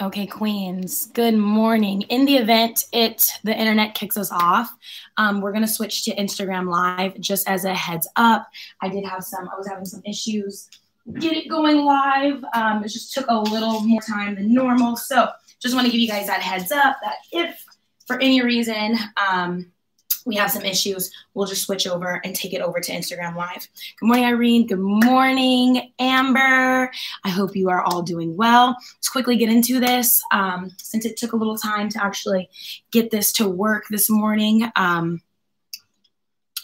Okay, Queens. Good morning. In the event it the internet kicks us off, um, we're gonna switch to Instagram Live. Just as a heads up, I did have some. I was having some issues get it going live. Um, it just took a little more time than normal. So just want to give you guys that heads up that if for any reason um, we have some issues, we'll just switch over and take it over to Instagram Live. Good morning, Irene. Good morning, Amber. I hope you are all doing well. Let's quickly get into this. Um, since it took a little time to actually get this to work this morning, um,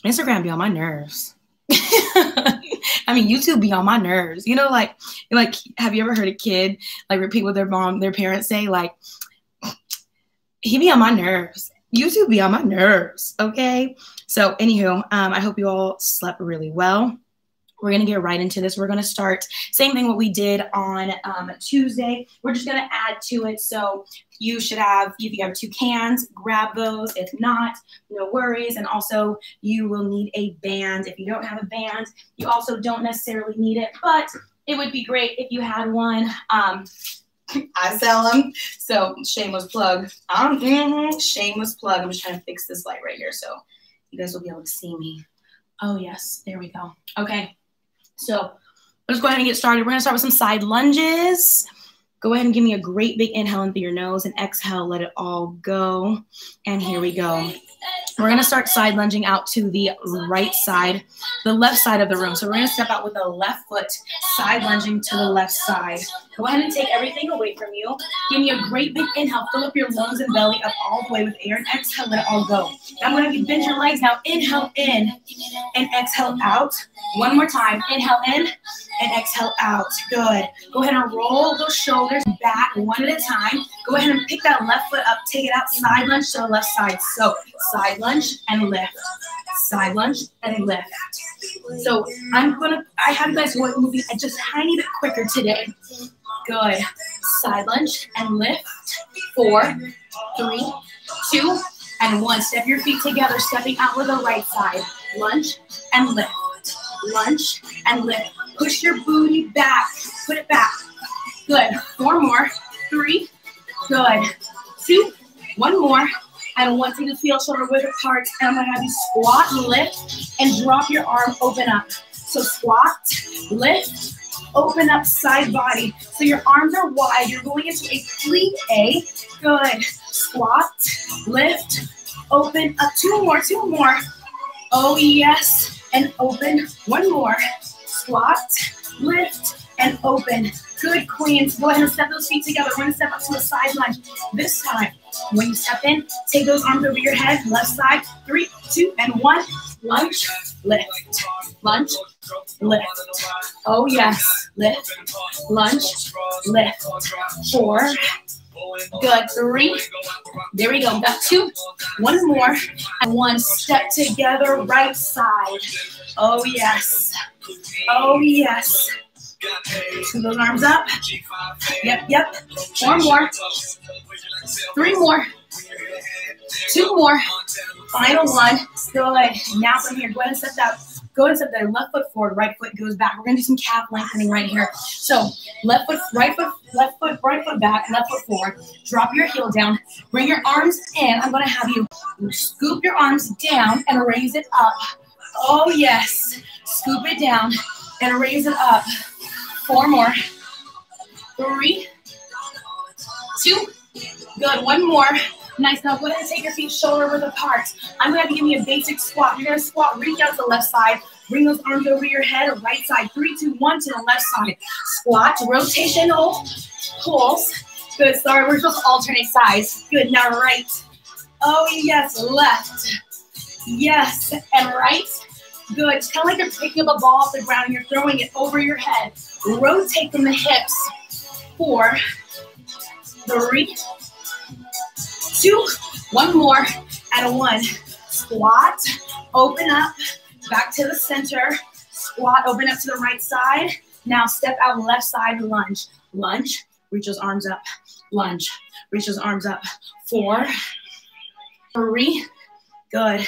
Instagram be on my nerves. I mean, YouTube be on my nerves. You know, like, like, have you ever heard a kid like repeat what their mom, their parents say? Like, he be on my nerves. YouTube be on my nerves. Okay. So, anywho, um, I hope you all slept really well. We're going to get right into this. We're going to start same thing what we did on um, Tuesday. We're just going to add to it. So you should have, if you have two cans, grab those. If not, no worries. And also you will need a band. If you don't have a band, you also don't necessarily need it, but it would be great if you had one. Um, I sell them. So shameless plug. Um, mm-hmm, shameless plug. I'm just trying to fix this light right here so you guys will be able to see me. Oh, yes. There we go. Okay. So let's go ahead and get started. We're going to start with some side lunges. Go ahead and give me a great big inhale in through your nose and exhale, let it all go. And here we go. We're going to start side lunging out to the right side, the left side of the room. So we're going to step out with the left foot, side lunging to the left side. Go ahead and take everything away from you. Give me a great big inhale. Fill up your lungs and belly up all the way with air and exhale. Let it all go. Now I'm going to have you bend your legs. Now inhale in and exhale out. One more time. Inhale in and exhale out. Good. Go ahead and roll those shoulders back one at a time. Go ahead and pick that left foot up. Take it out. Side lunge to the left side. So side lunge and lift. Side lunge and lift. So I'm gonna. I have you guys moving just a tiny bit quicker today. Good. Side lunge and lift. Four, three, two, and one. Step your feet together, stepping out with the right side. Lunge and lift. Lunge and lift. Push your booty back. Put it back. Good. Four more. Three. Good. Two. One more. And thing to feel shoulder width apart. And I'm going to have you squat, and lift, and drop your arm open up. So squat, lift, open up side body. So your arms are wide. You're going into a plie. Good. Squat, lift, open up. Two more, two more. Oh, yes. And open. One more. Squat, lift, and open. Good, queens. Go ahead and step those feet together. We're going to step up to a side lunge. This time, when you step in, take those arms over your head. Left side. Three, two, and one. Lunge, lift, lunge, lift. Oh, yes. Lift, lunge, lift. Four. Good. Three. There we go. Got two. One more. And one. Step together. Right side. Oh, yes. Oh, yes. Two those arms up. Yep, yep. Four more. Three more. Two more. Final one. Good. Now from here, go ahead and step that. Go and step that left foot forward, right foot goes back. We're gonna do some calf lengthening right here. So left foot, right foot, left foot, right foot back, left foot forward. Drop your heel down. Bring your arms in. I'm gonna have you scoop your arms down and raise it up. Oh yes. Scoop it down and raise it up. Four more. Three, two, good. One more. Nice. Now go ahead and take your feet shoulder width apart. I'm have you give me a basic squat. You're gonna squat, reach out to the left side. Bring those arms over your head, right side. Three, two, one to the left side. Squat, rotational pulls. Good. Sorry, we're supposed to alternate sides. Good. Now right. Oh yes, left. Yes, and right. Good. It's kind of like you're picking up a ball off the ground and you're throwing it over your head. Rotate from the hips. Four, three, two, one more, and a one. Squat, open up, back to the center. Squat, open up to the right side. Now step out left side, lunge. Lunge, reach those arms up. Lunge, reach those arms up. Four, three, good.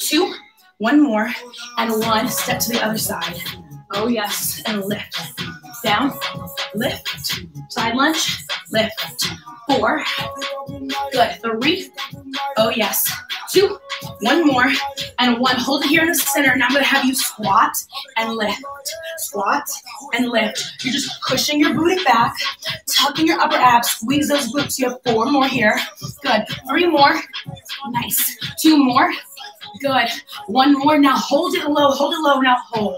Two, one more, and one. Step to the other side. Oh, yes, and lift. Down, lift, side lunge, lift, four, good, three, oh yes, two, one more, and one, hold it here in the center, now I'm gonna have you squat and lift, squat and lift, you're just pushing your booty back, tucking your upper abs, squeeze those glutes, you have four more here, good, three more, nice, two more, good, one more, now hold it low, hold it low, now hold,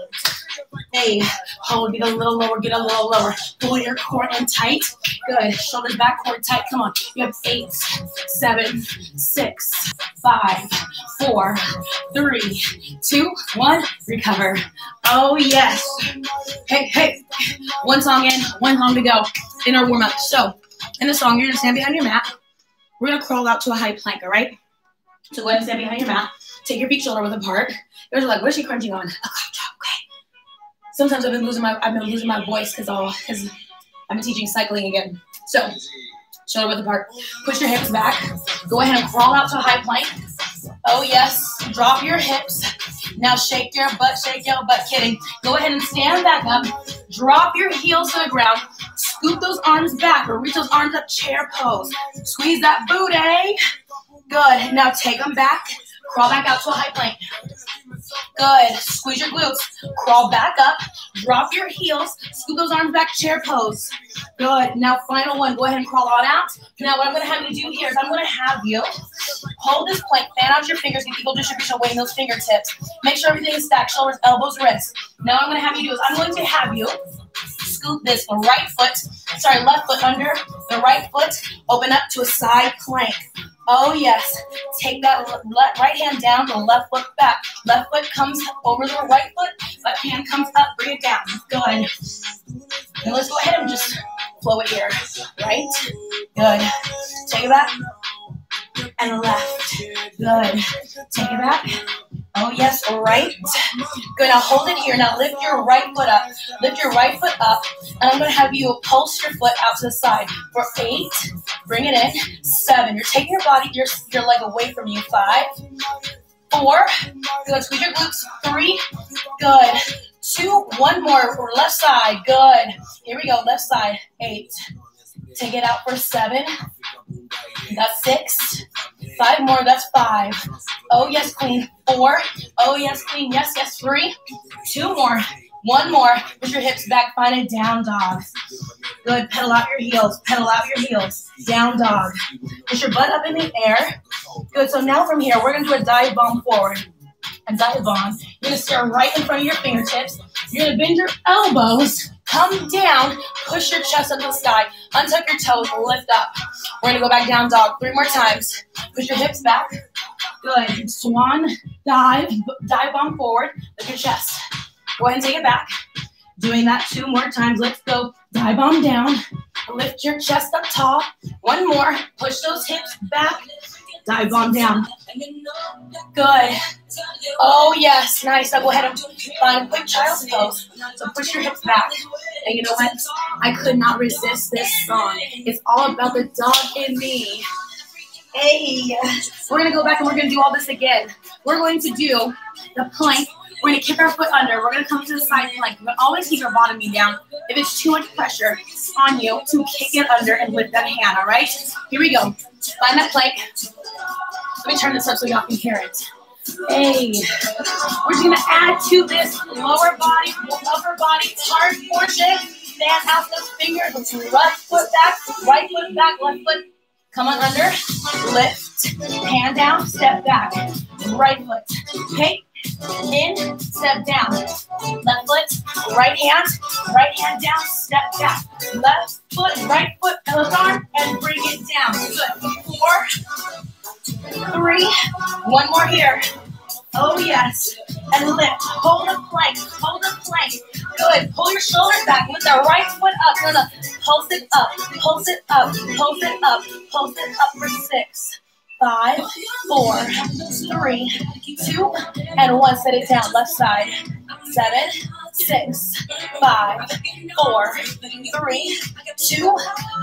Hey, hold, get a little lower, get a little lower. Pull your core in tight. Good. Shoulders back, core tight. Come on. You have eight, seven, six, five, four, three, two, one. Recover. Oh, yes. Hey, hey. One song in, one song to go in our warm up. So, in the song, you're going to stand behind your mat. We're going to crawl out to a high plank, all right? So, go ahead and stand behind your mat. Take your feet shoulder width apart. You're like, what is she crunching on? Okay sometimes I've been losing my I've been losing my voice because all because been teaching cycling again. So shoulder width apart. Push your hips back. Go ahead and crawl out to a high plank. Oh yes. Drop your hips. Now shake your butt, shake your butt. Kidding. Go ahead and stand back up. Drop your heels to the ground. Scoop those arms back or reach those arms up, chair pose. Squeeze that booty. Good. Now take them back. Crawl back out to a high plank. Good. Squeeze your glutes. Crawl back up. Drop your heels. Scoop those arms back. Chair pose. Good. Now, final one. Go ahead and crawl on out. Now, what I'm going to have you do here is I'm going to have you hold this plank. Fan out your fingers. Get equal distribution weight in those fingertips. Make sure everything is stacked. Shoulders, elbows, wrists. Now, what I'm going to have you do is I'm going to have you scoop this right foot, sorry, left foot under the right foot, open up to a side plank. Oh, yes. Take that right hand down, the left foot back. Left foot comes over the right foot, left hand comes up, bring it down. Good. Now let's go ahead and just flow it here. Right? Good. Take it back. And left. Good. Take it back. Oh, yes, right. Good, now hold it here. Now lift your right foot up. Lift your right foot up. And I'm going to have you pulse your foot out to the side for eight. Bring it in. Seven. You're taking your body, your, your leg away from you. Five. Four. Good. Squeeze your glutes. Three. Good. Two. One more for left side. Good. Here we go. Left side. Eight. Take it out for seven. That's six. Five more. That's five. Oh, yes, queen. Four. Oh, yes, queen. Yes, yes. Three. Two more. One more. Push your hips back. Find a down dog. Good. Pedal out your heels. Pedal out your heels. Down dog. Push your butt up in the air. Good. So now from here, we're going to do a dive bomb forward. And dive bomb. You're going to stare right in front of your fingertips. You're going to bend your elbows Come down, push your chest up to the sky, untuck your toes, lift up. We're gonna go back down dog three more times. Push your hips back. Good. Swan, dive, dive bomb forward, lift your chest. Go ahead and take it back. Doing that two more times. Let's go. Dive bomb down. Lift your chest up tall. One more. Push those hips back. Dive bomb down. Good. Oh, yes. Nice. Now go ahead and find a quick child's pose. So push your hips back. And you know what? I could not resist this song. It's all about the dog in me. Hey, we're going to go back and we're going to do all this again. We're going to do the plank. We're going to kick our foot under. We're going to come to the side plank. But always keep your bottom knee down. If it's too much pressure on you, to kick it under and lift that hand, all right? Here we go. Find that plank. Let me turn this up so y'all can hear it. Hey, we're just gonna add to this lower body, upper body part portion. Stand out those fingers. Left foot back, right foot back, left foot. Come on under. Lift. Hand down. Step back. Right foot. Okay. In. Step down. Left foot. Right hand. Right hand down. Step back. Left foot. Right foot. Left arm. And bring it down. Good. Four three, one more here. Oh, yes. And lift. Hold the plank. Hold the plank. Good. Pull your shoulders back. With the right foot up. No, no. Pulse it up. Pulse it up. Pulse it up. Pulse it up for six, five, four, three, two, and one. Set it down. Left side. Seven, six, five, four, three, two,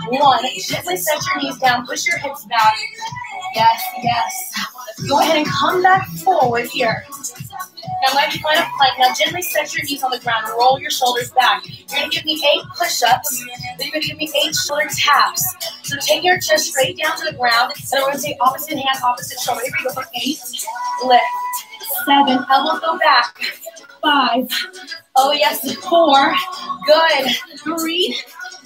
one. Gently set your knees down. Push your hips back. Yes, yes. Go ahead and come back forward here. Now, I'm going to find a plank. Now, gently set your knees on the ground. Roll your shoulders back. You're to give me eight push-ups. Then you're to give me eight shoulder taps. So take your chest straight down to the ground. And going to say opposite hand, opposite shoulder. Here we go for eight. Lift. Seven. Elbows go back. Five. Oh, yes. Four. Good. Three.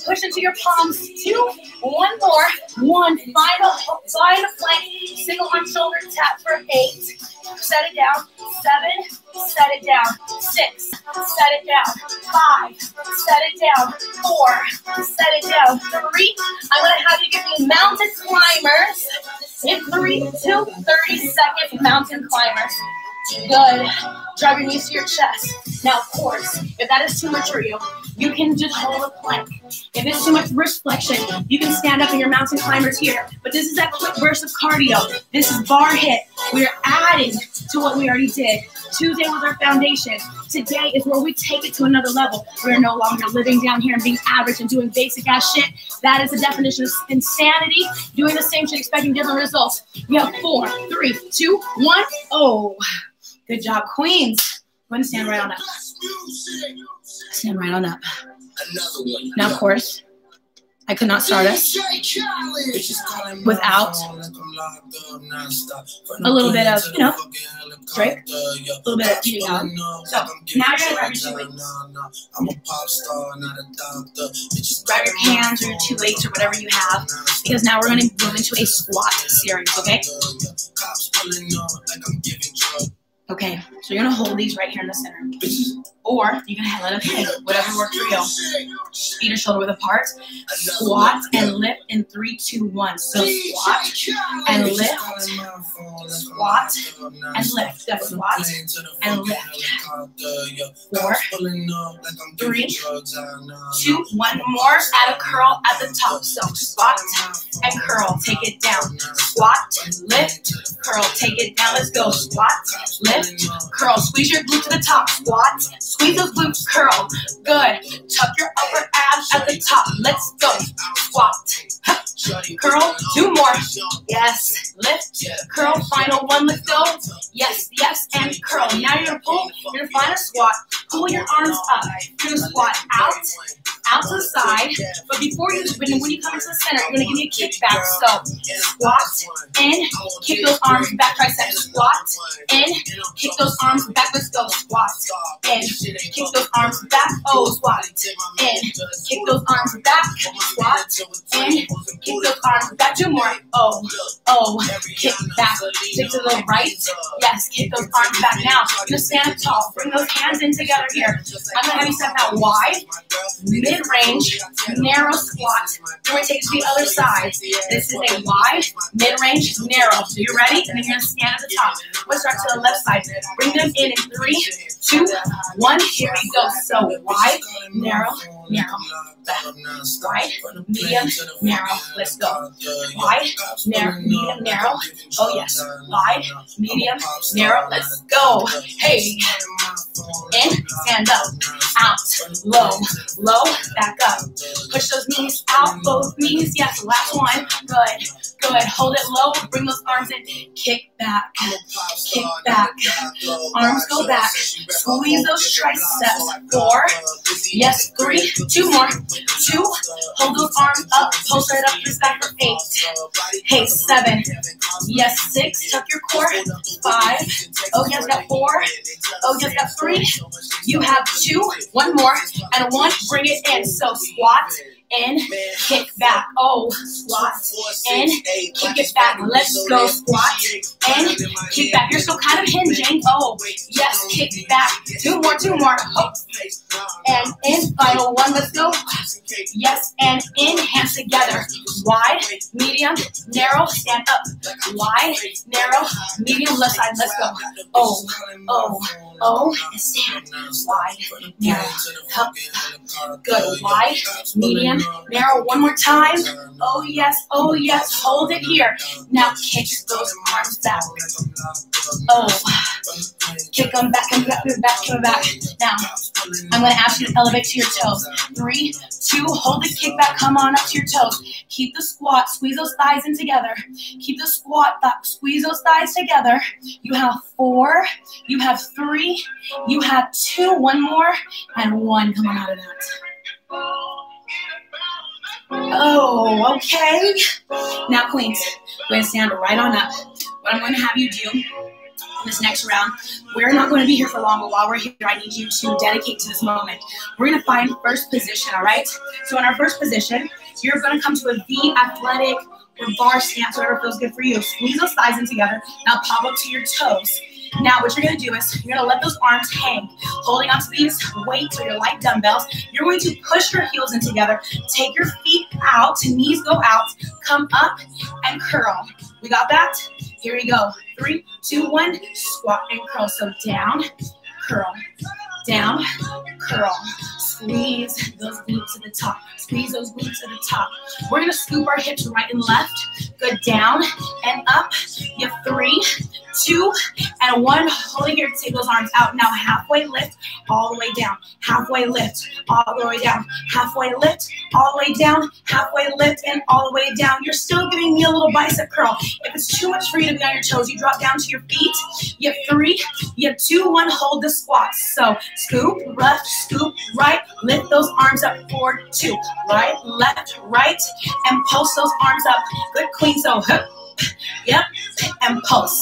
Push into your palms. Two. One more. One. Final. Final plank. Single arm shoulder tap for eight. Set it down. Seven. Set it down. Six. Set it down. Five. Set it down. Four. Set it down. Three. I'm to have you give me mountain climbers. In three, two, 30 second mountain climbers. Good. Drive your knees to your chest. Now, of course, if that is too much for you, you can just hold a plank. If it's too much wrist flexion, you can stand up in your mountain climbers here. But this is that quick burst of cardio. This is barre HIIT. We're adding to what we already did. Tuesday was our foundation. Today is where we take it to another level. We're no longer living down here and being average and doing basic ass shit. That is the definition of insanity. Doing the same shit, expecting different results. We have four, three, two, one. Oh. Good job, Queens. And stand right on up. Stand right on up. Now, of course, I could not start us without a little bit of, you um, know, Drake, a little bit of eating out. So now you're gonna grab your two weights. Grab your hands or your two weights or whatever you have, because now we're gonna move into a squat series, okay? Okay, so you're gonna hold these right here in the center. Or you can let them hang, whatever works for you. Feet and shoulder width apart. Squat and lift in three, two, one. So squat and lift. Squat and lift. That's squat and lift. Four, three, two, one more. Add a curl at the top. So squat and curl. Take it down. Squat, lift, curl. Take it down. Let's go. Squat, lift, curl. Squeeze your glute to the top. Squat, Squeeze those glutes, curl. Good. Tuck your upper abs at the top. Let's go. Squat. Curl. Two more. Yes. Lift. Curl. Final one. Let's go. Yes. Yes. And curl. Now you're gonna pull. You're gonna find a squat. Pull your arms up. You're gonna squat out out to the side. But before you, when, when you come into the center, you're gonna give me a kickback. So squat in, kick those arms back, tricep. Squat in, kick those arms back. Let's go. Squat in, kick those arms back. Oh, squat in, kick those arms back. Squat in, kick those arms back. Two more. Oh, oh, kick back. Kick to the right. Yes, kick those arms back. Now, you're stand up tall. Bring those hands in together here. I'm gonna have you step out wide mid-range, narrow squat. We're going to take it to the other side. This is a wide, mid-range, narrow. So you're ready? And then you're going to stand at the top. We'll start to the left side. Bring them in in three, two, one. Here we go. So wide, narrow, narrow. Wide, medium, narrow. Let's go. Wide, narrow, medium, narrow. Oh, yes. Wide, medium, narrow. Let's go. Hey. In, stand up. Out, low, low, back up. Push those knees out, both knees. Yes, last one. Good. Good. Hold it low. Bring those arms in. Kick back. Kick back. Arms go back. Squeeze those triceps. Four. Yes, three. Two more. Two. Hold those arms up. Pulse right up this back for eight. Hey, seven. Yes, six. Tuck your core. Five. Oh, yes, got four. Oh, yes, got three. You have two. One more. And one. Bring it in. So squat in, kick back. Oh, squat in, kick it back. Let's go. Squat in, kick back. You're still kind of hinging. Oh, yes, kick back. Two more, two more. Oh. And in, final one. Let's go. Yes, and in, hands together. Wide, medium, narrow, stand up. Wide, narrow, medium, left side. Let's go. Oh, oh, oh, and stand. Wide, narrow, up. Good. Wide, medium, narrow one more time. Oh yes, oh yes, hold it here. Now kick those arms back. Oh, kick them back and back, and back, and back. Now, I'm gonna ask you to elevate to your toes. Three, two, hold the kick back, come on up to your toes. Keep the squat, squeeze those thighs in together. Keep the squat, squeeze those thighs together. You have four, you have three, you have two, one more, and one. Come on out of that. Oh, okay. Now, queens, we're going to stand right on up. What I'm going to have you do this next round, we're not going to be here for long, but while we're here, I need you to dedicate to this moment. We're going to find first position, all right? So in our first position, you're going to come to a V athletic or barre stance, whatever feels good for you. Squeeze those thighs in together. Now pop up to your toes. Now, what you're gonna do is you're gonna let those arms hang, holding onto these weights or your light dumbbells. You're going to push your heels in together. Take your feet out, knees go out, come up and curl. We got that? Here we go. Three, two, one. Squat and curl. So down, curl, down, curl. Squeeze those glutes to the top. Squeeze those glutes to the top. We're gonna scoop our hips right and left. Good down and up. You have three, two, and one. Hold it here. Take those arms out. Now halfway lift, all the way down. Halfway lift, all the way down. Halfway lift, all the way down. Halfway lift, and all the way down. You're still giving me a little bicep curl. If it's too much for you to be on your toes, you drop down to your feet. You have three, you have two, one. Hold the squats. So scoop, left, scoop, right. Lift those arms up. Four, two, right, left, right, and pulse those arms up. Good queen. So Yep, and pulse.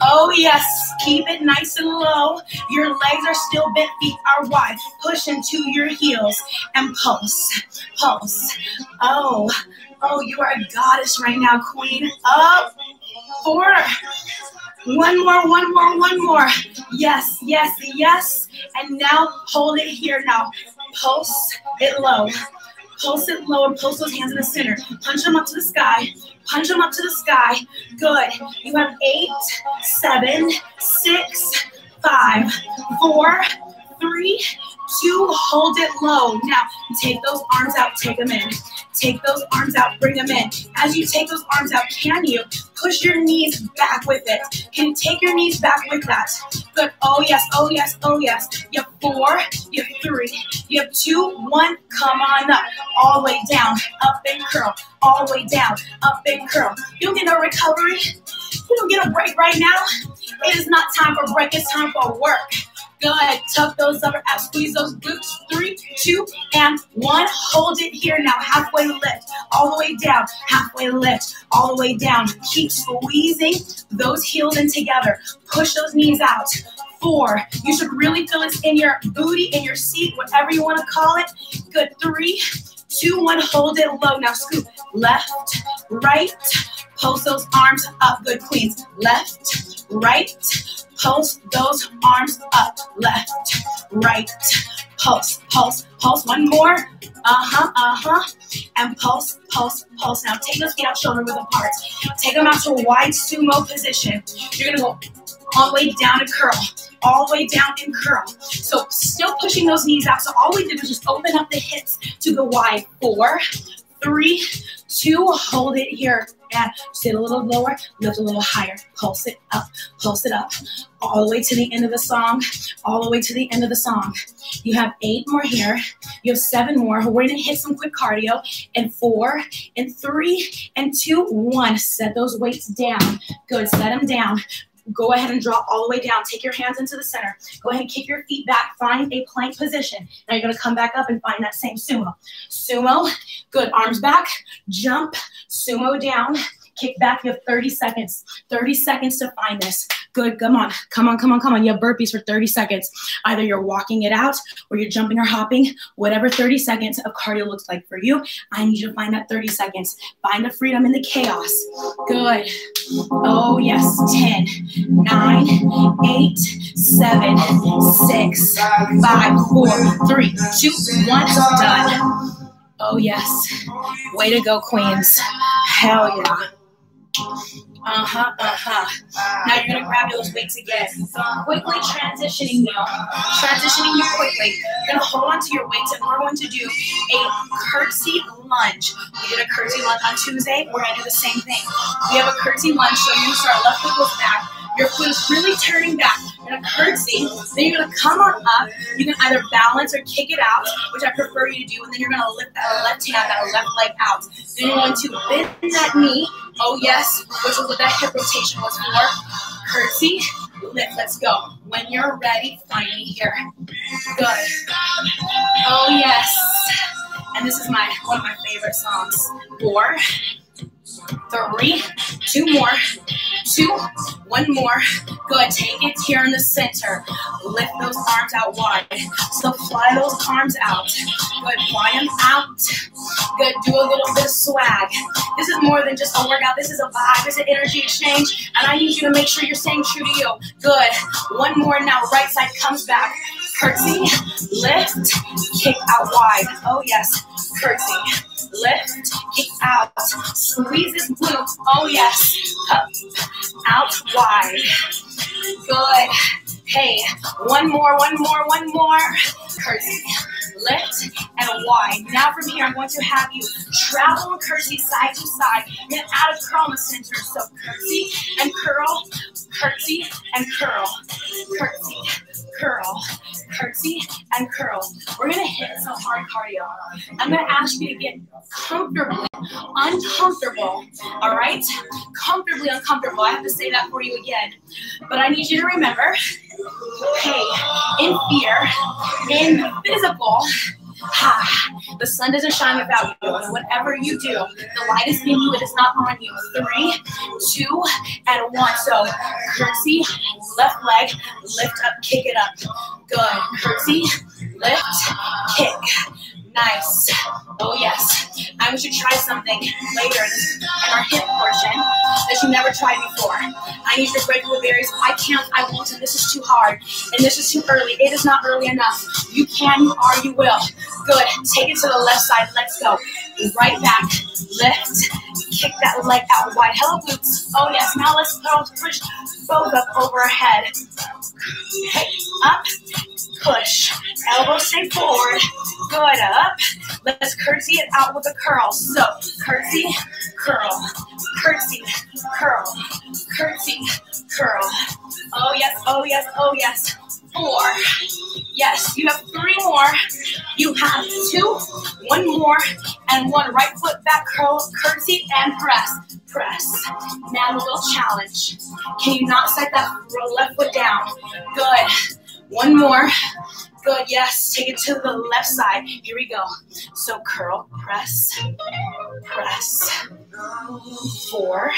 Oh, yes, keep it nice and low. Your legs are still bent, feet are wide. Push into your heels and pulse, pulse. Oh, oh, you are a goddess right now, queen. Up, four. One more, one more, one more. Yes, yes, yes. And now hold it here now. Pulse it low. Pulse it low and pulse those hands in the center. Punch them up to the sky. Punch them up to the sky. Good. You have eight, seven, six, five, four, three, two. Hold it low. Now take those arms out. Take them in. Take those arms out. Bring them in. As you take those arms out, can you push your knees back with it? Can you take your knees back with that? Good. Oh yes. Oh yes. Oh yes. You have four. You have three. You have two. One. Come on up. All the way down. Up and curl. All the way down. Up and curl. You don't get no recovery. You don't get a break right now. It is not time for break. It's time for work. Good. Tuck those upper abs. Squeeze those glutes. Three, two, and one. Hold it here now. Halfway lift. All the way down. Halfway lift. All the way down. Keep squeezing those heels in together. Push those knees out. Four. You should really feel this in your booty, in your seat, whatever you want to call it. Good. Three, two, one. Hold it low. Now scoop. Left, right. Pulse those arms up. Good, queens. Left, right Pulse those arms up, left, right. Pulse, pulse, pulse. One more. Uh huh, uh huh. And pulse, pulse, pulse. Now take those feet out shoulder width apart. Take them out to a wide sumo position. You're gonna go all the way down and curl, all the way down and curl. So still pushing those knees out. So all we did was just open up the hips to go wide. Four, three, two, hold it here. And sit a little lower, lift a little higher. Pulse it up, pulse it up. All the way to the end of the song, all the way to the end of the song. You have eight more here. You have seven more. We're gonna hit some quick cardio. And four, and three, and two, one. Set those weights down. Good, set them down go ahead and drop all the way down. Take your hands into the center. Go ahead and kick your feet back. Find a plank position. Now you're going to come back up and find that same sumo. Sumo. Good. Arms back. Jump. Sumo down. Kick back. You have 30 seconds. 30 seconds to find this. Good. Come on. Come on. Come on. Come on. You have burpees for 30 seconds. Either you're walking it out or you're jumping or hopping. Whatever 30 seconds of cardio looks like for you, I need you to find that 30 seconds. Find the freedom in the chaos. Good. Oh, yes. 10, 9, 8, 7, 6, 5, 4, 3, 2, 1. Done. Oh, yes. Way to go, Queens. Hell yeah. Uh-huh, uh-huh. Now you're gonna grab those weights again. Quickly transitioning you. Transitioning you quickly. You're gonna hold on to your weights and we're going to do a curtsy lunge. We did a curtsy lunge on Tuesday. We're gonna do the same thing. We have a curtsy lunge, so gonna start left foot goes back. Your foot is really turning back. You're gonna curtsy. Then you're gonna come on up. You can either balance or kick it out, which I prefer you to do. And then you're gonna lift that left hand, that left leg out. Then you're going to bend that knee. Oh yes, which is what that hip rotation was for. Curtsy, lift. Let's go. When you're ready, find me here. Good. Oh yes. And this is my one of my favorite songs. Four, three, two more, two, one more. Good, take it here in the center. Lift those arms out wide. So fly those arms out. Good, fly them out. Good, do a little bit of swag. This is more than just a workout. This is a vibe. It's an energy exchange. And I need you to make sure you're staying true to you. Good, one more now. Right side comes back. Curtsy, lift, kick out wide. Oh yes, curtsy lift, kick out, squeeze this glute. Oh yes, up, out wide. Good. Hey, one more, one more, one more. Curtsy, lift, and wide. Now from here, I'm going to have you travel and curtsy side to side. Then out of curl in the center. So curtsy and curl, curtsy and curl, curtsy, curl, curtsy and curl. We're gonna hit some hard cardio. I'm gonna ask you to get comfortably uncomfortable, all right? Comfortably uncomfortable. I have to say that for you again. But I need you to remember, hey, in fear, in physical, Ha. The sun doesn't shine without you. And whatever you do, the light is in you, it is not on you. Three, two, and one. So curtsy, left leg, lift up, kick it up. Good. Curtsy, lift, kick. Nice. Oh, yes. I want you try something later in our hip portion that you never tried before. I need you to break the barriers. I can't, I won't, and this is too hard, and this is too early. It is not early enough. You can, you are, you will. Good. Take it to the left side. Let's go. Right back. Lift. Kick that leg out wide. Hello, glutes. Oh, yes. Now let's push both up overhead. Hey, up push. Elbows stay forward. Good, up. Let's curtsy it out with a curl. So, curtsy, curl, curtsy, curl, curtsy, curl. Oh, yes, oh, yes, oh, yes. Four. Yes, you have three more. You have two, one more, and one right foot back curl, curtsy, and press. Press. Now a little challenge. Can you not set that left foot down? Good. One more. Good, yes. Take it to the left side. Here we go. So curl, press, press. Four,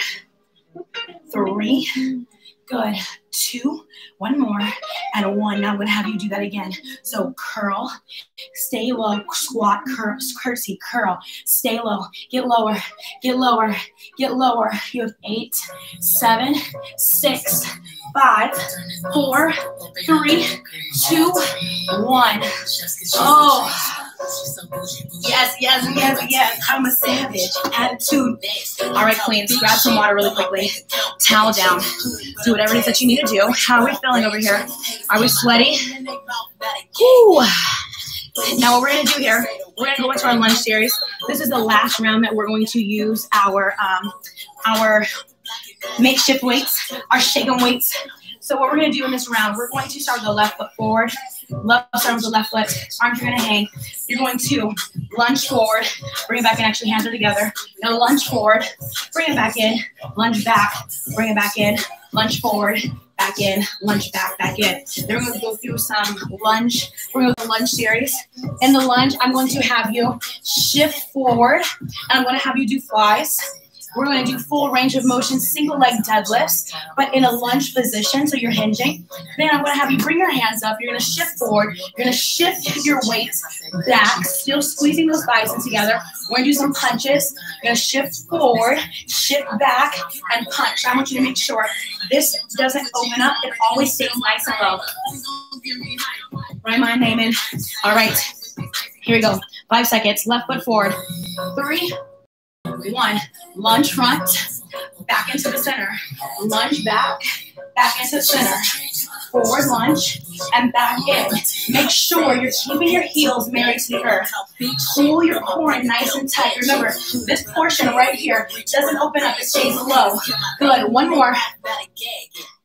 three, good. Two, one more, and one. Now I'm gonna have you do that again. So curl, stay low, squat, curl, curtsy, curl, stay low, get lower, get lower, get lower. You have eight, seven, six, five, four, three, two, one. Oh. Yes, yes, yes, yes. I'm a savage. Attitude. All right, queens, grab some water really quickly. Towel down. Do whatever it is that you need to do. How are we feeling over here? Are we sweaty? Whew. Now, what we're going to do here, we're going to go into our lunge series. This is the last round that we're going to use our um, our makeshift weights, our shaken weights. So what we're going to do in this round, we're going to start with the left foot forward. Left start with the left foot. Arms are going to hang. You're going to lunge forward, bring it back in. Actually, hands are together. Going lunge forward, bring it back in, lunge back, bring it back in, lunge forward, back in, lunge back, back in. Then we're going to go through some lunge. We're going to go the lunge series. In the lunge, I'm going to have you shift forward, and I'm going to have you do flies. We're going to do full range of motion, single leg deadlifts, but in a lunge position, so you're hinging. Then I'm going to have you bring your hands up. You're going to shift forward. You're going to shift your weight back, still squeezing those in together. We're going to do some punches. You're going to shift forward, shift back, and punch. I want you to make sure this doesn't open up. It always stays nice and low. Right, my name in. All right. Here we go. Five seconds. Left foot forward. Three, one, lunge front, back into the center. Lunge back, back into the center. Forward lunge and back in. Make sure you're keeping your heels married to the earth. Pull your core nice and tight. Remember, this portion right here doesn't open up, it stays low. Good. One more.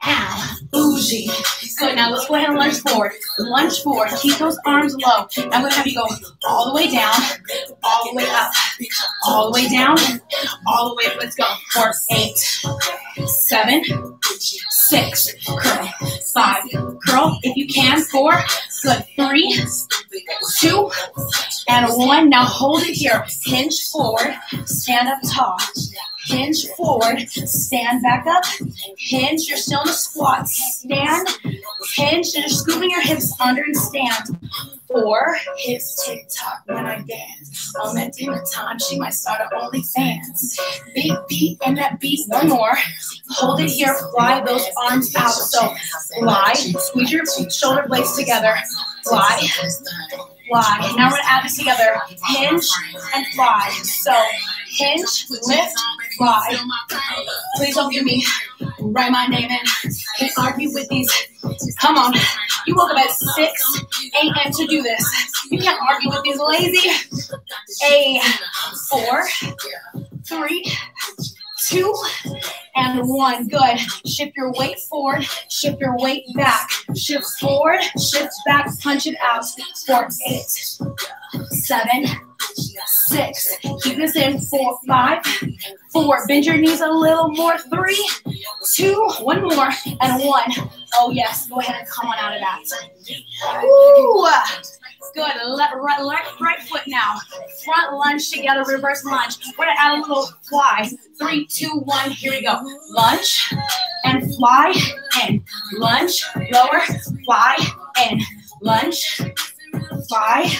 Ow, bougie. Good, now let's go ahead and lunge forward. Lunge forward, keep those arms low. I'm gonna have you go all the way down, all the way up, all the way down, all the way up. Let's go. Four, eight, seven, six, curl, five, curl. If you can, four, good, three, two, and one. Now hold it here. Hinge forward, stand up tall hinge forward, stand back up, hinge, you're still in a squat, stand, hinge, and you're scooping your hips under and stand. Four, hips tick tock when I dance. On that dinner time, she might start her OnlyFans. Big beat and that beat, one more. Hold it here, fly those arms out. So fly, squeeze your shoulder blades together, fly, fly. Now we're gonna add this together. Hinge and fly. So hinge, lift, Please don't give me write my name in. Can't argue with these. Come on. You woke up at 6 a.m. to do this. You can't argue with these lazy. A four, three, two, and one. Good. Shift your weight forward, shift your weight back. Shift forward, shift back, punch it out. For eight, seven, six. Keep this in. Four, five, four. Bend your knees a little more. Three, two, one more, and one. Oh, yes. Go ahead and come on out of that. Ooh. Good. Left, right, left, right foot now. Front lunge together, reverse lunge. We're going to add a little fly. Three, two, one. Here we go. Lunge and fly in. Lunge, lower, fly in. Lunge, fly,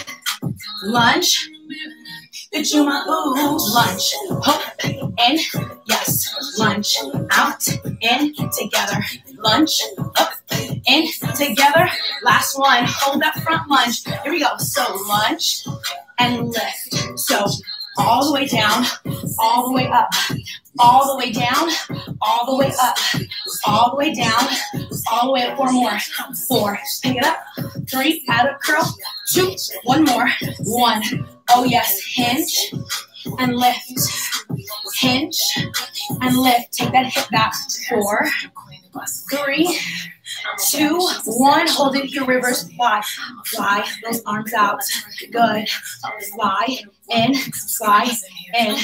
lunge, Pajuma, ooh, lunge, hook, in, yes, lunge, out, in, together, lunge, up, in, together, last one, hold that front lunge, here we go, so lunge, and lift, so all the way down, all the way up, all the way down, all the way up, all the way down, all the way up. Four more. Four. Pick it up. Three. Add up curl. Two. One more. One. Oh, yes. Hinge and lift. Hinge and lift. Take that hip back. Four. Three two, one. Hold it here, reverse fly. Fly those arms out. Good. Fly in, fly in.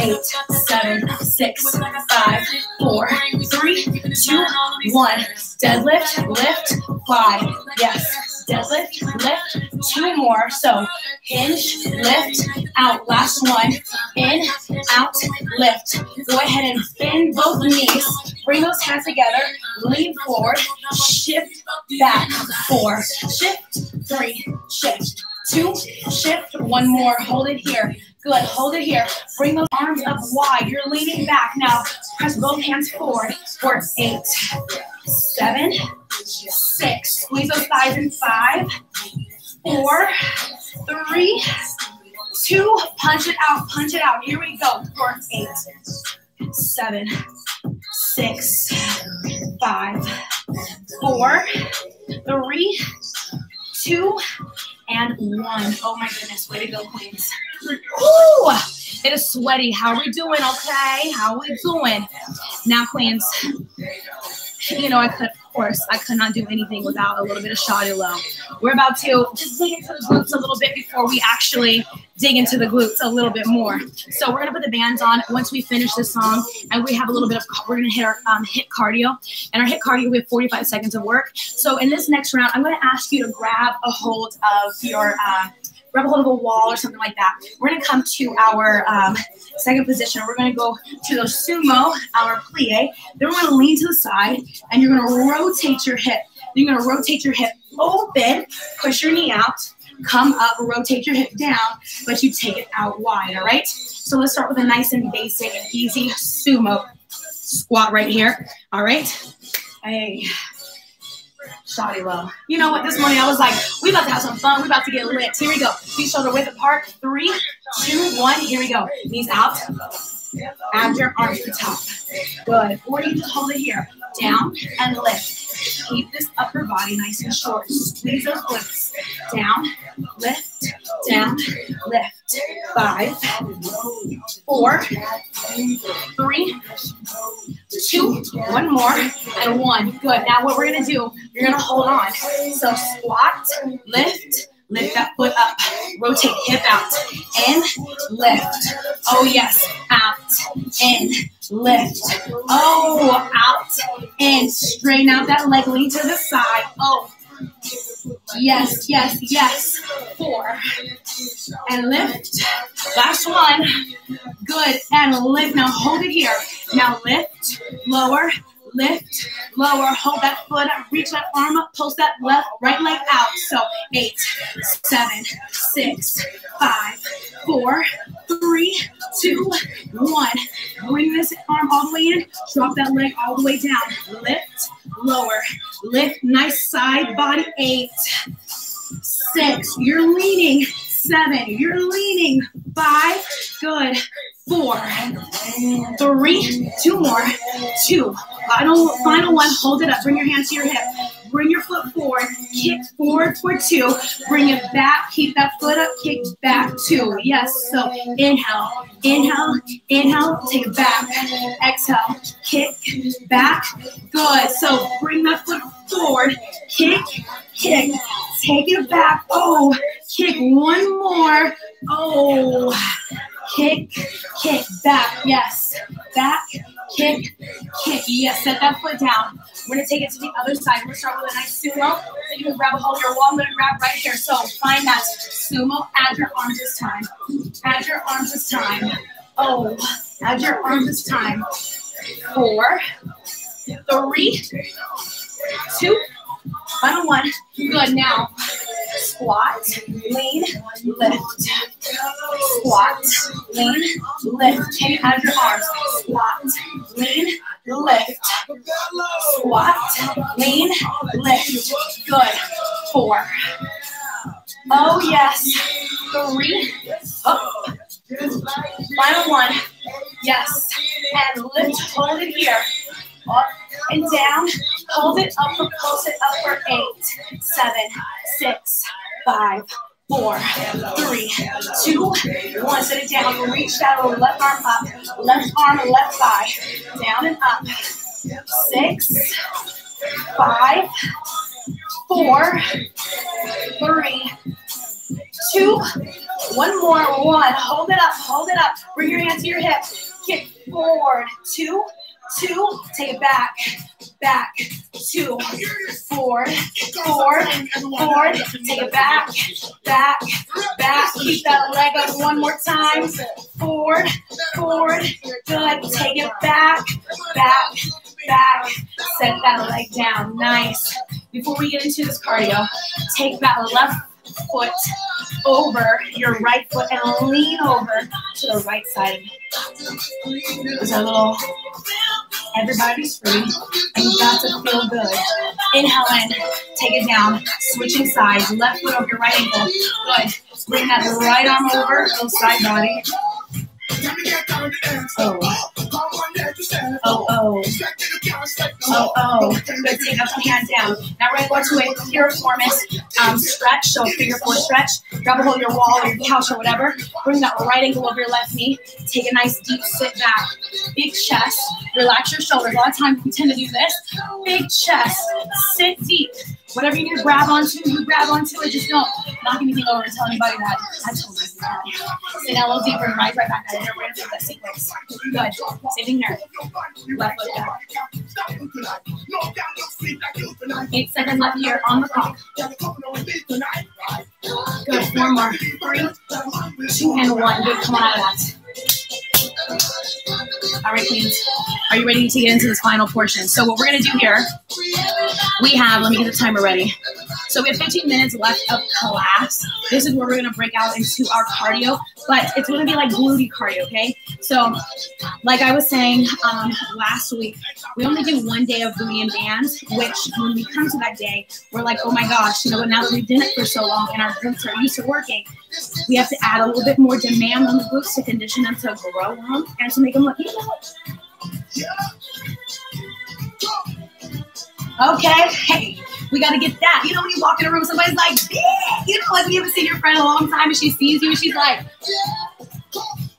Eight, seven, six, five, four, three, two, one. Deadlift, lift, fly. Yes. Deadlift, lift, two more. So hinge, lift, out. Last one. In, out, lift. Go ahead and bend both knees. Bring those hands together. Lean forward shift back, four, shift, three, shift, two, shift, one more, hold it here. Good, hold it here. Bring those arms up wide. You're leaning back. Now, press both hands forward for eight, seven, six. Squeeze those thighs in five, four, three, two. Punch it out, punch it out. Here we go for eight, seven, six, five, four, three, two, and one. Oh my goodness, way to go, Queens. Ooh, it is sweaty. How are we doing? Okay, how we doing? Now, Queens, you know, I could, course, I could not do anything without a little bit of Shawty Low. We're about to just dig into the glutes a little bit before we actually dig into the glutes a little bit more. So we're gonna put the bands on once we finish this song, and we have a little bit of we're gonna hit our um, HIIT cardio, and our HIIT cardio we have 45 seconds of work. So in this next round, I'm gonna ask you to grab a hold of your. Uh, grab a hold of a wall or something like that. We're gonna come to our um, second position. We're gonna go to the sumo, our plie. Then we're gonna lean to the side, and you're gonna rotate your hip. You're gonna rotate your hip open, push your knee out, come up, rotate your hip down, but you take it out wide, all right? So let's start with a nice and basic, and easy sumo squat right here, all right? Hey, shoddy low. You know what, this morning I was like, we about to have some fun, we about to get lit. Here we go, feet shoulder width apart, three, two, one, here we go. Knees out, Add your arms to the top. Good. Or you just hold it here. Down and lift. Keep this upper body nice and short. Squeeze those glutes. Down, lift, down, lift. Five, four, three, two, one more, and one. Good. Now what we're gonna do, you're gonna hold on. So squat, lift, lift that foot up, rotate hip out, in, lift. Oh yes, out, in, lift. Oh, out, in, straighten out that leg, lean to the side. Oh, yes, yes, yes. Four, and lift. Last one. Good, and lift. Now hold it here. Now lift, lower, lift, lower, hold that foot up, reach that arm up, pulse that left, right leg out. So eight, seven, six, five, four, three, two, one. Bring this arm all the way in, drop that leg all the way down. Lift, lower, lift, nice side body. Eight, six, you're leaning. Seven, you're leaning. Five, good four, three, two more, two. Final, final one. Hold it up. Bring your hands to your hip. Bring your foot forward. Kick forward for two. Bring it back. Keep that foot up. Kick back two. Yes. So inhale, inhale, inhale. Take it back. Exhale. Kick back. Good. So bring that foot forward. Kick, kick. Take it back. Oh, kick one more. Oh kick, kick, back, yes, back, kick, kick, yes, set that foot down. We're gonna take it to the other side. We're gonna start with a nice sumo. So you can grab a hold of your wall. I'm gonna grab right here. So find that sumo, add your arms this time. Add your arms this time. Oh, add your arms this time. Four, three, two, final one. Good, now squat, lean, lift. Squat, lean, lift. Take out your arms. Squat, lean, lift. Squat, lean, lift. Good. Four. Oh, yes. Three. Up. Final one. Yes. And lift. Hold it here. Up and down. Hold it up for pulse it up for eight, seven, six, five, four, three, two, one. Set it down. Reach that left arm up, left arm, left thigh, down and up. Six, five, four, three, two, one more, one. Hold it up, hold it up. Bring your hands to your hips. Kick forward, two, two, take it back, back, two, forward, forward, forward, take it back, back, back, keep that leg up one more time, forward, forward, good, take it back, back, back, set that leg down, nice. Before we get into this cardio, take that left foot over your right foot and lean over to the right side. There's a little, everybody's free, and you got to feel good. Inhale in, take it down, switching sides, left foot over your right ankle. Good. Bring that right arm over, go side body. Oh. Oh, oh. Oh, oh. Good. Take up the hand down. Now we're going to go into a piriformis um, stretch. So figure four stretch. Grab a hold of your wall or your couch or whatever. Bring that right ankle over your left knee. Take a nice deep sit back. Big chest. Relax your shoulders. A lot of times we tend to do this. Big chest. Sit deep. Whatever you need to grab onto, you grab onto it. Just don't knock anything over and tell anybody that I told you. Sit a little deeper and rise right back. We're going to that sequence. Good. Same thing here. Left foot down. Eight seconds left here on the clock. Good. Four more. Three, two, and one. Good. Come on out of that. All right, queens. Are you ready to get into this final portion? So what we're going to do here, we have, let me get the timer ready. So we have 15 minutes left of class. This is where we're gonna break out into our cardio, but it's gonna be like glute cardio, okay? So, like I was saying um, last week, we only do one day of booty and bands, which when we come to that day, we're like, oh my gosh, you know, what? now that we've done it for so long and our glutes are used to working, we have to add a little bit more demand on the glutes to condition them to grow them and to make them look, Okay, hey, we gotta get that. You know, when you walk in a room, somebody's like, you know, like you haven't seen your friend in a long time and she sees you and she's like,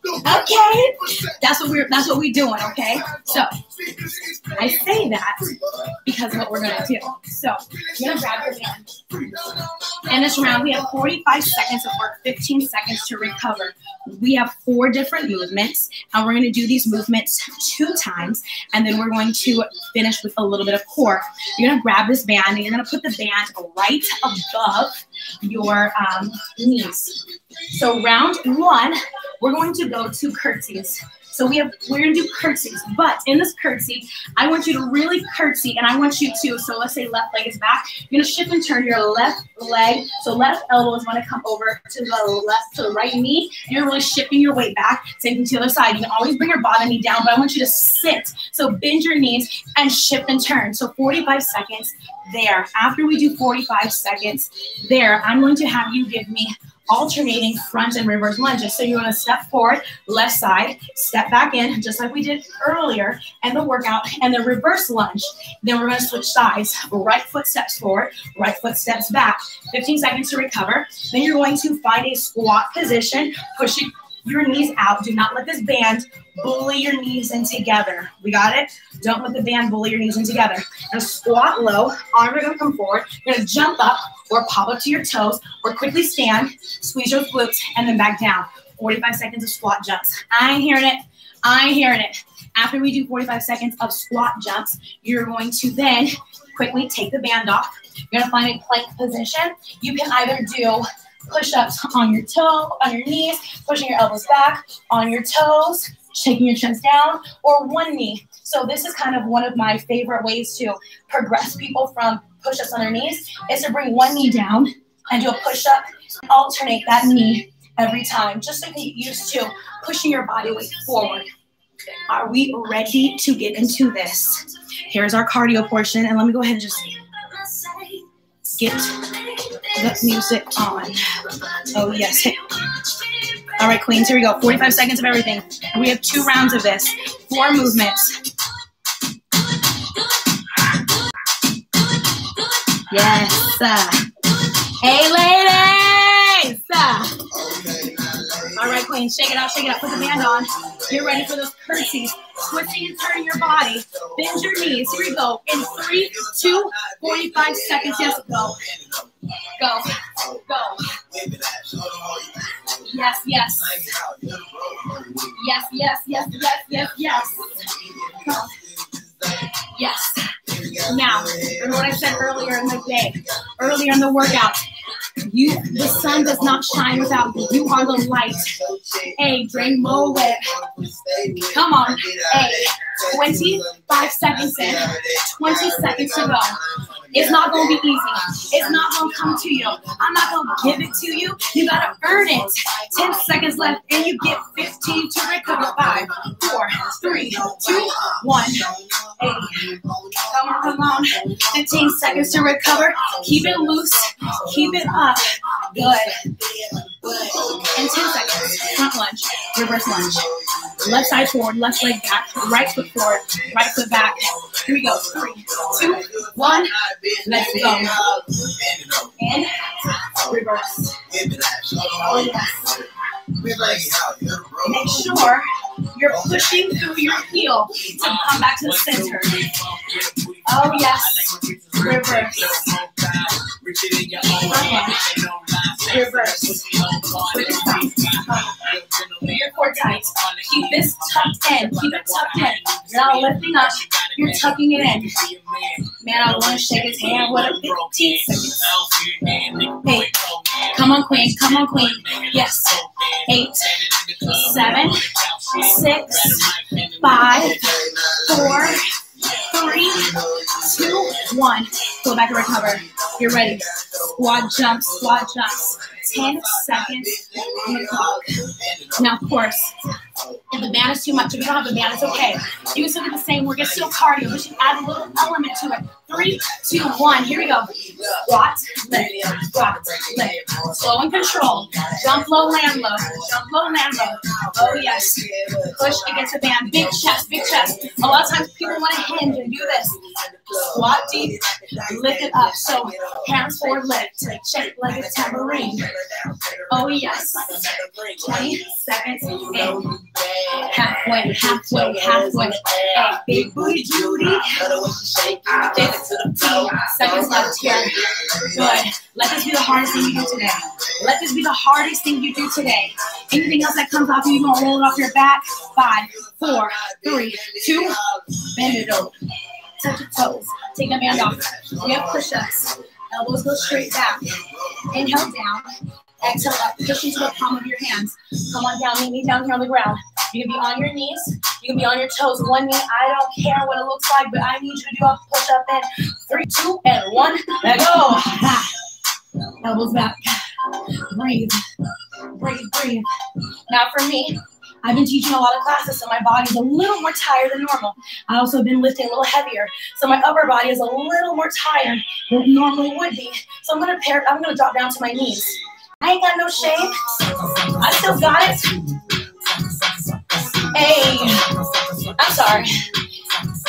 Okay, that's what we're that's what we're doing. Okay, so I say that because of what we're gonna do. So you're gonna grab your hand. In this round, we have 45 seconds of work, 15 seconds to recover. We have four different movements, and we're gonna do these movements two times, and then we're going to finish with a little bit of core. You're gonna grab this band, and you're gonna put the band right above your um, knees. So round one, we're going to go to curtsies. So we have we're gonna do curtsies, but in this curtsy, I want you to really curtsy, and I want you to. So let's say left leg is back. You're gonna shift and turn your left leg. So left elbow is gonna come over to the left to the right knee. You're really shifting your weight back. Same thing to the other side. You can always bring your bottom knee down, but I want you to sit. So bend your knees and shift and turn. So 45 seconds there. After we do 45 seconds there, I'm going to have you give me alternating front and reverse lunges. So you want to step forward, left side, step back in, just like we did earlier, and the workout, and the reverse lunge. Then we're going to switch sides. Right foot steps forward, right foot steps back. 15 seconds to recover. Then you're going to find a squat position, pushing your knees out. Do not let this band bully your knees in together. We got it? Don't let the band bully your knees in together. Now squat low, arms are gonna come forward. You're gonna jump up or pop up to your toes or quickly stand, squeeze your glutes, and then back down. 45 seconds of squat jumps. I ain't hearing it. I ain't hearing it. After we do 45 seconds of squat jumps, you're going to then quickly take the band off. You're gonna find a plank position. You can either do push-ups on your toe, on your knees, pushing your elbows back, on your toes, shaking your chest down, or one knee. So this is kind of one of my favorite ways to progress people from push-ups on their knees is to bring one knee down and do a push-up, alternate that knee every time, just to get used to pushing your body weight forward. Are we ready to get into this? Here's our cardio portion, and let me go ahead and just get the music on. Oh, yes. All right, queens, here we go. 45 seconds of everything. We have two rounds of this, four movements. Yes. Hey, ladies. All right, queens, shake it out, shake it out. Put the band on. Get ready for those curtsies. Twisting and turning your body. Bend your knees. Here we go. In three, two, 45 seconds. Yes, go. Go. Go. Yes, yes. Yes, yes, yes, yes, yes, yes. Yes. Now, remember what I said earlier in the day, earlier in the workout. You, the sun does not shine without you. You are the light. Hey, drink more wet. Come on. Hey, 25 seconds in. 20 seconds to go. It's not going to be easy. It's not going to come to you. I'm not going to give it to you. You got to earn it. 10 seconds left, and you get 15 to recover. Five, four, three, two, one. Come on, come on. 15 seconds to recover. Keep it loose. Keep it up. Good. In 10 seconds, front lunge, reverse lunge. Left side forward, left leg back, right foot forward, right foot back. Here we go. Three, two, one. Let's go. And reverse. Yes. Make sure you're pushing through your heel to come back to the center. Oh, yes. Reverse. Reverse. Keep this tucked in. Keep it tucked in. You're not lifting up. You're tucking it in. Man, I want to shake his hand. What a 15 seconds. Eight. Come on, queen. Come on, queen. Yes. Eight, seven, six, five, four, three, two, one. Go back and recover. You're ready. Squat jumps, squat jumps. 10 seconds on the clock. Now, of course, if the band is too much, if you don't have the band, it's okay. You can still do the same work. It's still cardio, but you add a little element to it. Three, two, one. Here we go. Squat, lift, squat, lift. Slow and control. Jump low, land low. Jump low, land low. Oh, yes. Push against the band. Big chest, big chest. A lot of times people want to hinge and do this. Squat deep, lift it up. So hands forward, lift. Shake like a tambourine. Oh, yes. 20 seconds. And halfway, halfway, halfway. Hey, big booty Judy. 15 seconds left here. Good. Let this be the hardest thing you do today. Let this be the hardest thing you do today. Anything else that comes off you, you're gonna roll it off your back. Five, four, three, two, bend it over. Touch your toes. Take the band off. We have push-ups. Elbows go straight back. Inhale down. Exhale up. Push into the palm of your hands. Come on down. Meet me down here on the ground. You can be on your knees. You can be on your toes. One knee. I don't care what it looks like, but I need you to do a push-up in three, two, and one. Let go. Elbows back. Breathe. Breathe, breathe. Now for me, I've been teaching a lot of classes, so my body's a little more tired than normal. I also have been lifting a little heavier, so my upper body is a little more tired than it normally would be. So I'm gonna pair. I'm gonna drop down to my knees. I ain't got no shame. I still got it. Hey, I'm sorry.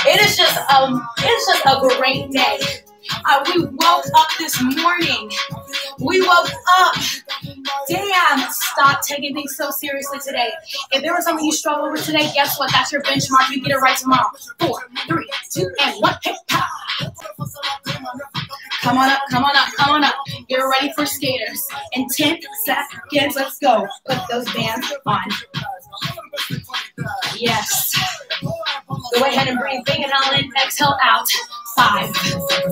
It is just um, it's just a great day. Uh, we woke up this morning. We woke up. Damn, stop taking things so seriously today. If there was something you struggled with today, guess what? That's your benchmark. You get it right tomorrow. Four, three, two, and one. Come on up, come on up, come on up. You're ready for skaters. In 10 seconds, let's go. Put those bands on. Yes. Go ahead and breathe. Big inhale in, exhale out. Five,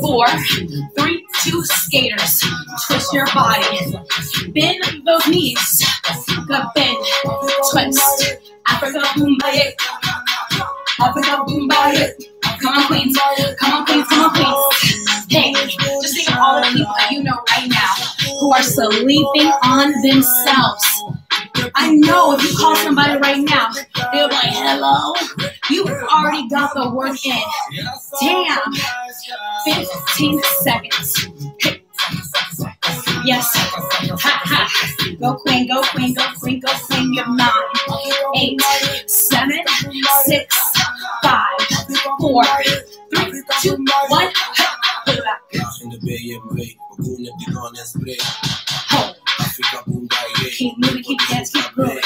four, three, two, skaters. Twist your body. Bend those knees. Go bend, twist. Africa, boom, bye Africa, boom, bye Come on, queens. Come on, queens. Come on, queens. Hey, just think of all the people that you know right now who are sleeping on themselves. I know if you call somebody right now, they'll be like, hello. You've already got the work in. Damn. 15 seconds. Yes. Ha ha. Go queen, go queen, go queen, go queen. You're nine, eight, seven, six, five, four, three, two, one. Put it back. Keep moving, keep dancing, keep moving.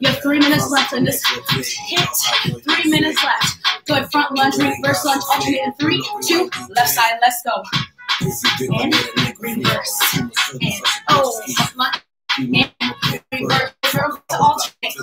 You have three minutes left in this HIIT. Three minutes left. Good front lunge, reverse lunge, alternate in three, two, left side, let's go. And reverse. And oh, lunge. And reverse. Reverse to alternate.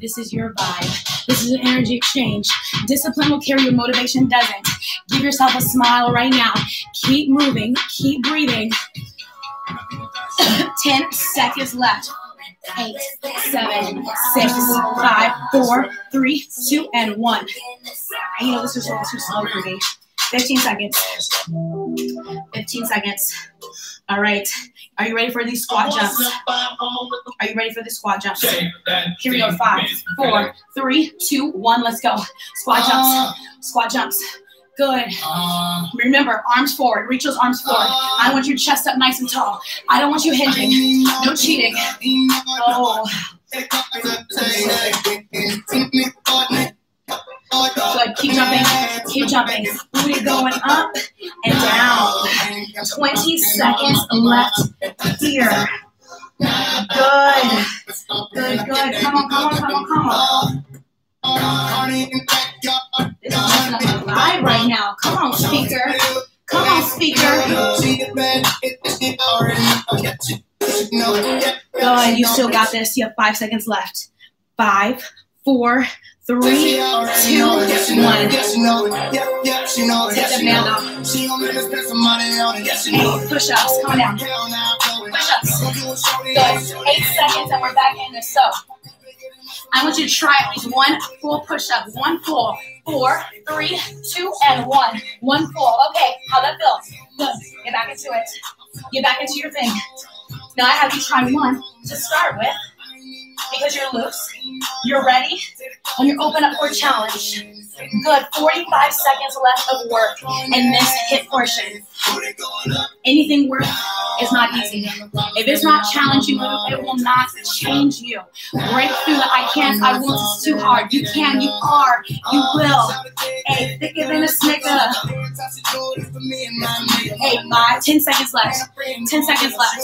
This is your vibe. This is an energy exchange. Discipline will carry your motivation doesn't. Give yourself a smile right now. Keep moving. Keep breathing. 10 seconds left. Eight, seven, six, five, four, three, two, and one. You know, this was too slow for me. 15 seconds. 15 seconds. All right. Are you ready for these squat jumps? Are you ready for the squat jumps? Here we go. Five, four, three, two, one. Let's go. Squat jumps. Squat jumps. Good. Remember, arms forward. Reach those arms forward. I want your chest up nice and tall. I don't want you hinging. No cheating. Oh. Good. Keep jumping. Keep jumping. Booty going up and down. 20 seconds left here. Good. Good, good. Come on, come on, come on, come on. This is just vibe right now. Come on, speaker. Come on, speaker. Good. You still got this. You have five seconds left. Five, four, three, two, one. Take the band off. Eight push-ups. Come on down. Push-ups. Good. Eight seconds and we're back in this. So I want you to try at least one full push-up. One full. Four, three, two, and one. One full. Okay, how that feels? Good. Get back into it. Get back into your thing. Now I have you try one to start with because you're loose, you're ready, and you're open up for a challenge. Good. 45 seconds left of work in this HIIT portion. Anything work is not easy. If it's not challenging it will not change you. Break through the I can't, I won't, it's too hard. You can, you are, you will. Hey, thicker than a snicker. Hey, five, 10 seconds left. 10 seconds left.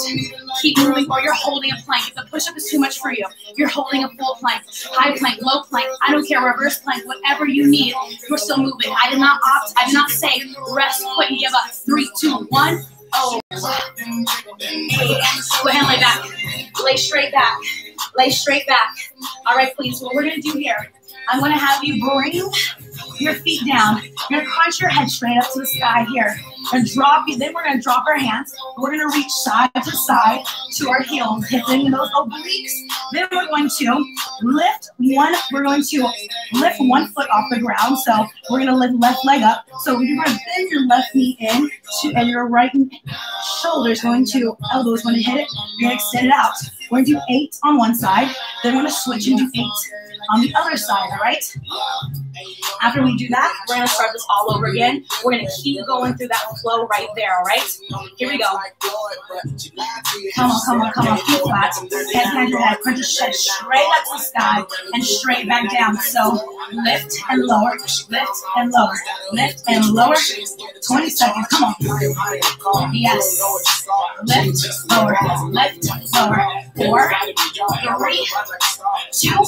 Keep moving or you're holding a plank. If the push-up is too much for you, you're holding a full plank, high plank, low plank, I don't care, reverse plank, whatever you need, you're still moving. I did not opt, I did not say rest, quit, and give up. Three, two, one. Oh. Go ahead lay back. Lay straight back. Lay straight back. All right, please. What we're going to do here, I'm going to have you bring your feet down. You're gonna crunch your head straight up to the sky here. And drop you. Then we're gonna drop our hands. We're gonna reach side to side to our heels, hitting those obliques. Then we're going to lift one. We're going to lift one foot off the ground. So we're gonna lift left leg up. So you're gonna bend your left knee in, to, and your right shoulder is going to elbows going to hit it. You're gonna extend it out. We're gonna do eight on one side. Then we're gonna switch and do eight on the other side, all right? After we do that, we're gonna start this all over again. We're gonna keep going through that flow right there, all right? Here we go. Come on, come on, come on, feet flat. Head behind your head, crunch your head straight up to the sky and straight back down. So lift and lower, lift and lower, lift and lower. 20 seconds, come on. Yes. Lift, lower, lift, lower. Four, three, two,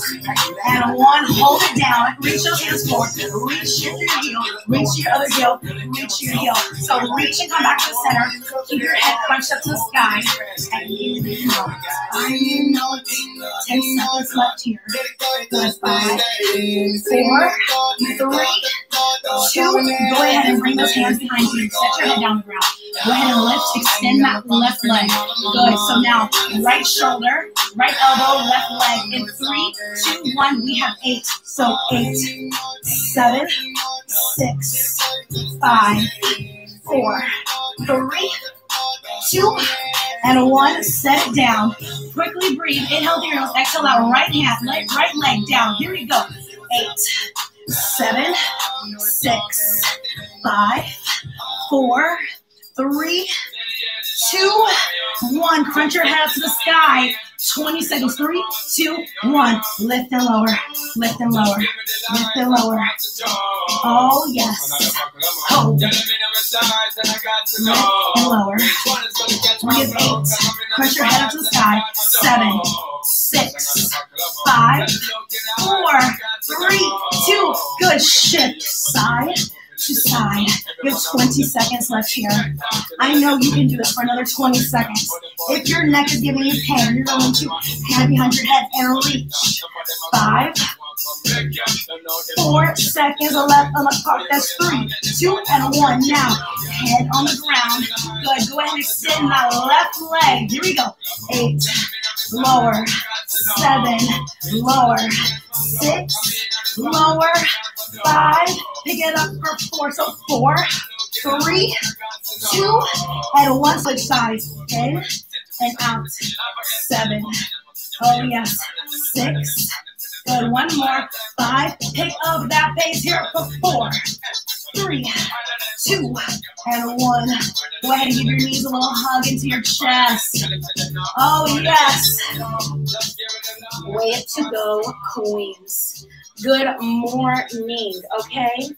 and one. Hold it down. Reach those hands forward. Reach your heel. Reach your other heel. Reach your heel. So reach and come back to the center. Keep your head crunched up to the sky. And inhale. Ten seconds left here. Good. Five, four, three, two. Go ahead and bring those hands behind you. Set your head down the ground. Go ahead and lift. Extend that left leg. Good. So now, right shoulder, right elbow, left leg. In three, two, one, we have eight. So eight, seven, six, five, four, three, two, and one. Set it down. Quickly breathe. Inhale through your nose. Exhale out. Right hand, right leg down. Here we go. Eight, seven, six, five, four, three, two, one. Crunch your head up to the sky. 20 seconds. Three, two, one. Lift and lower. Lift and lower. Lift and lower. Oh, yes. Hold. Lift and lower. Breathe eight. Crunch your head up to the sky. Seven, six, five, four, three, two. Good. Shift. Side side. You have 20 seconds left here. I know you can do this for another 20 seconds. If your neck is giving you pain, you're going to hand behind your head and reach. Five, four seconds left on the clock. That's three, two, and one. Now, head on the ground. Good. Go ahead and extend that left leg. Here we go. Eight, lower, seven, lower, six, lower, five, pick it up for four. So four, three, two, and one. Switch sides. In and out. Seven. Oh, yes. Six. Good. One more. Five. Pick up that pace here for four, three, two, and one. Go ahead and give your knees a little hug into your chest. Oh, yes. Way to go, Queens. Good morning, okay?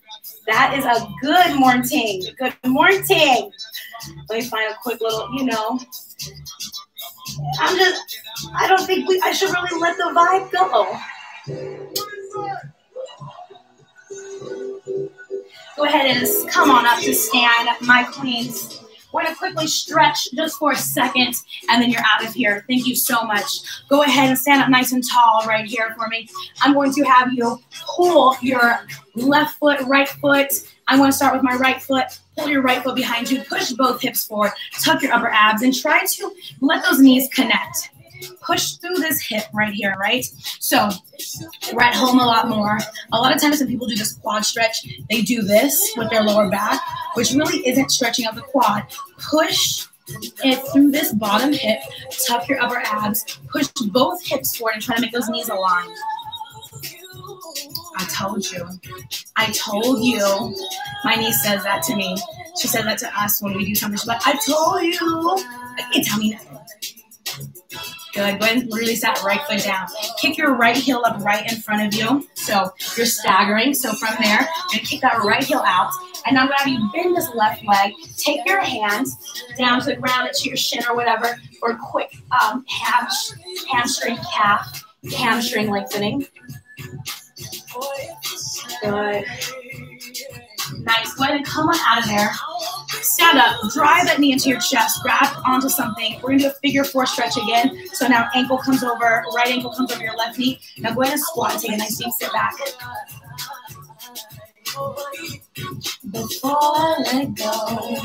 That is a good morning. Good morning. Let me find a quick little, you know. I'm just, I don't think we, I should really let the vibe go. Go ahead and come on up to stand, my queens. We're gonna quickly stretch just for a second and then you're out of here. Thank you so much. Go ahead and stand up nice and tall right here for me. I'm going to have you pull your left foot, right foot. I'm going to start with my right foot. Pull your right foot behind you. Push both hips forward. Tuck your upper abs and try to let those knees connect push through this hip right here, right? So we're at home a lot more. A lot of times when people do this quad stretch, they do this with their lower back, which really isn't stretching out the quad. Push it through this bottom hip, tuck your upper abs, push both hips forward and try to make those knees align. I told you. I told you. My niece says that to me. She said that to us when we do something. She's like, I told you. I can't tell me nothing. Good. Go ahead and release that right foot down. Kick your right heel up right in front of you. So you're staggering. So from there, and kick that right heel out. And I'm going to have you bend this left leg. Take your hands down to the ground, to your shin or whatever, for a quick um, ham, hamstring calf, hamstring lengthening. Good. Nice. Go ahead and come on out of there. Stand up, drive that knee into your chest, grab onto something. We're gonna do a figure four stretch again. So now ankle comes over, right ankle comes over your left knee. Now go ahead and squat, take a nice deep sit back. Before I let go.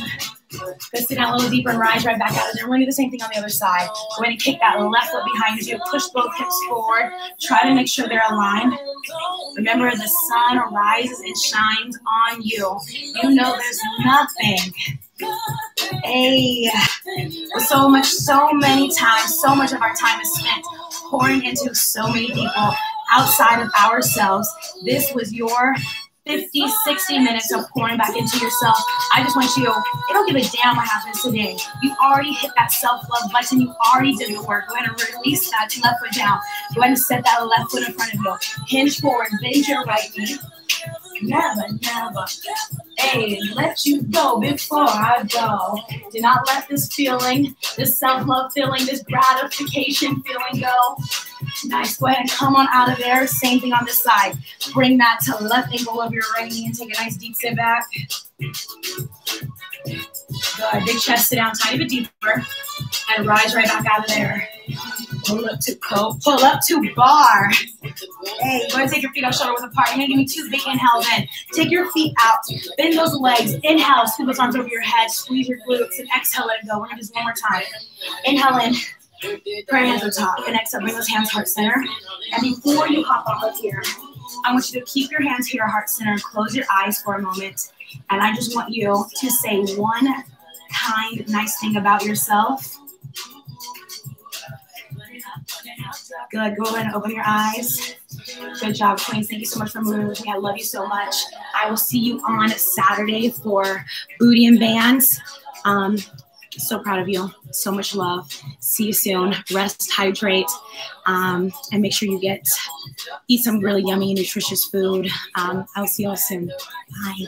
Go sit down a little deeper and rise right back out of there. We're gonna do the same thing on the other side. We're gonna kick that left foot behind you, push both hips forward. Try to make sure they're aligned. Remember, the sun rises and shines on you. You know there's nothing. Hey, so much, so many times, so much of our time is spent pouring into so many people outside of ourselves. This was your 50, 60 minutes of pouring back into yourself. I just want you, it don't give a damn what happens today. You already hit that self-love button. You already did the work. Go ahead and release that left foot down. Go ahead and set that left foot in front of you. Hinge forward, bend your right knee. Never, never, hey, let you go before I go. Do not let this feeling, this self-love feeling, this gratification feeling go. Nice. Go ahead and come on out of there. Same thing on this side. Bring that to left ankle of your right knee and take a nice deep sit back. Good. Big chest, sit down tiny bit deeper. And rise right back out of there. Pull up to pull up to bar. Hey, go ahead and take your feet off shoulder width apart. You're gonna give me two big inhales in. Take your feet out, bend those legs. Inhale, scoop those arms over your head, squeeze your glutes, and exhale, let it go. We're gonna do this one more time. Inhale in. Put hands on top. And exhale, bring those hands heart center. And before you hop off of here, I want you to keep your hands here, heart center. Close your eyes for a moment. And I just want you to say one kind, nice thing about yourself. Good. Go ahead and open your eyes. Good job, Queens. Thank you so much for moving with me. I love you so much. I will see you on Saturday for Booty and Bands. Um, so proud of you. So much love. See you soon. Rest, hydrate, um, and make sure you get eat some really yummy, nutritious food. Um, I'll see you all soon. Bye.